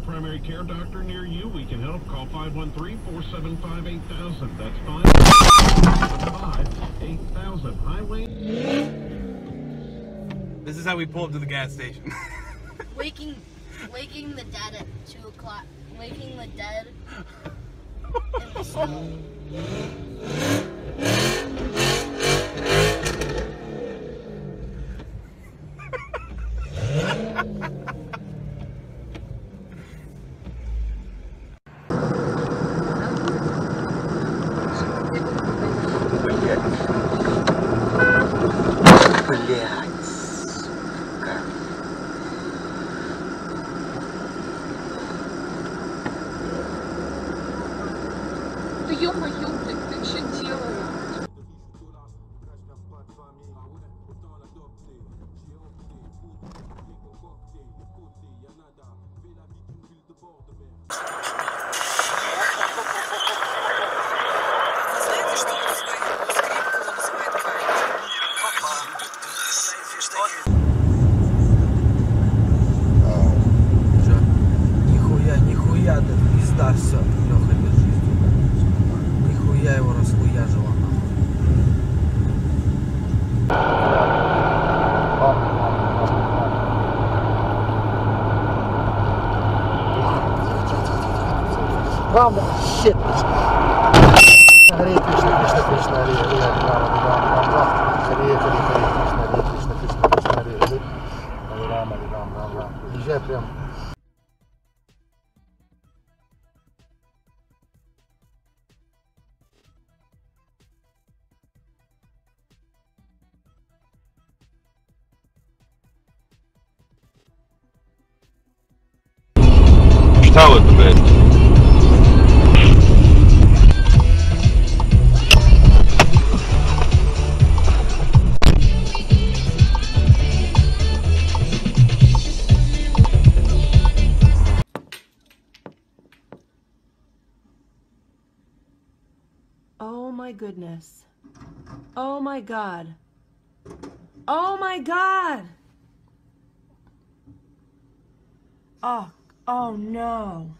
Primary care doctor near you. We can help. Call 513-475-8000. That's 555-8000. Highway. This is how we pull up to the gas station. Waking, waking the dead at two o'clock. Waking the dead in the snow. Ё-моё, Правда? Щит. Харе Кришна, Кришна, Кришна, Харе, Харе, Рама, Рама, Рама, Харе, Харе, Харе, Кришна, Харе, Кришна, Кришна, Кришна, Харе, Харе, Харе, Рама, Харе, Рама, Рама, Рама. Езжай прям. Goodness. Oh my god. Oh my god. Oh, oh no.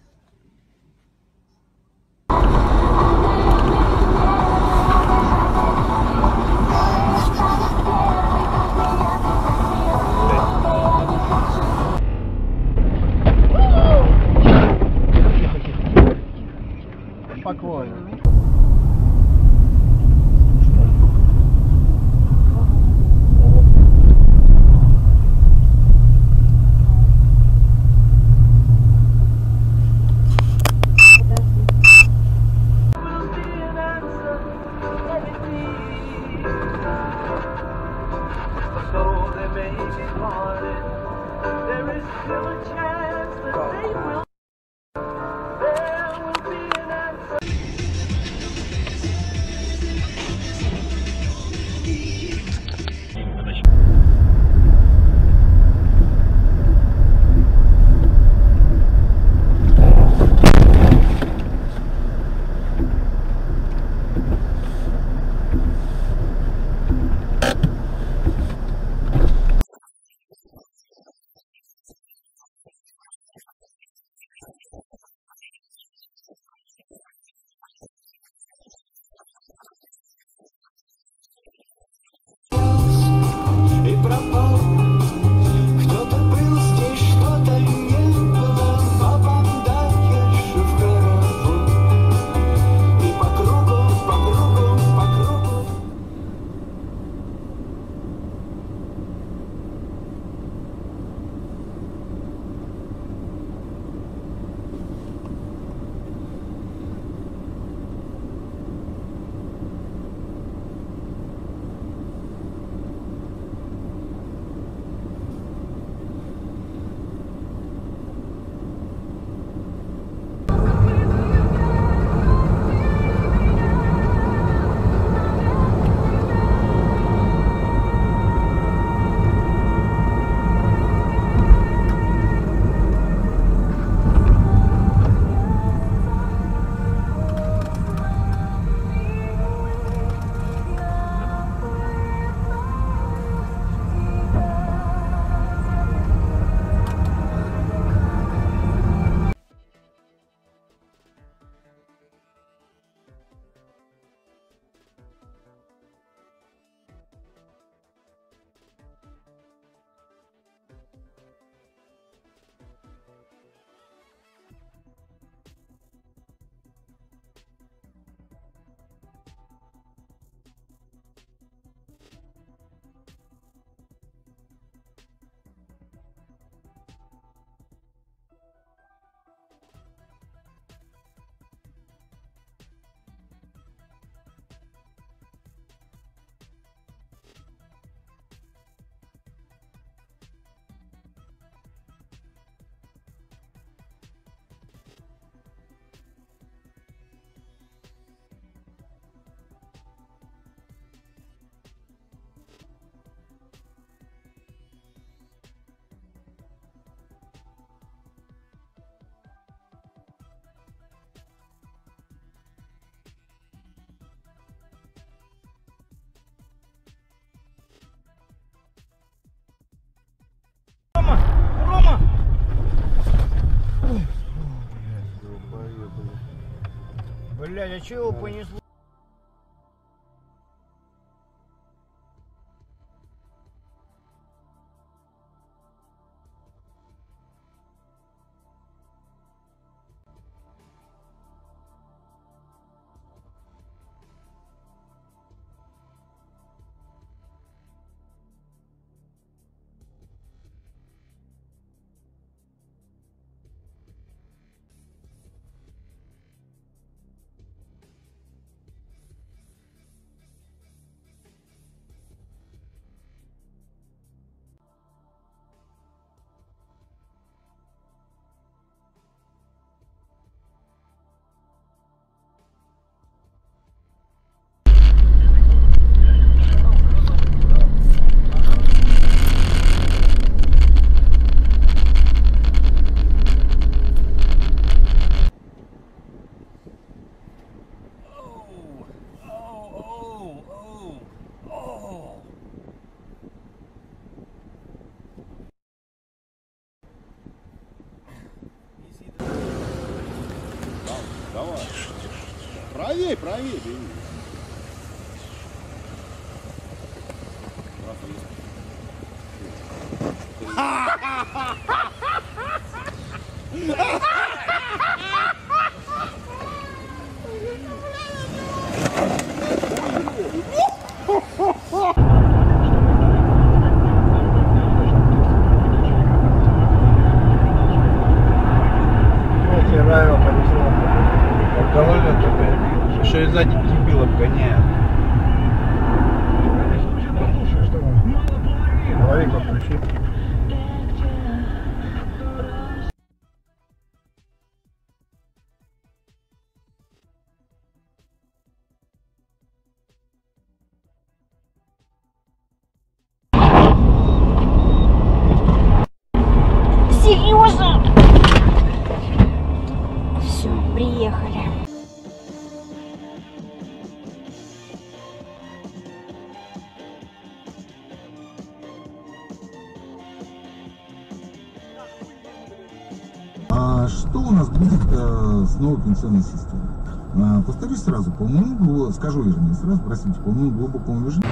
Бля, а чего его понесло? правее? Что у нас будет э, с новой пенсионной системой? А, повторюсь сразу, по моему, скажу вернее, сразу, простите, по моему глубокому убеждению,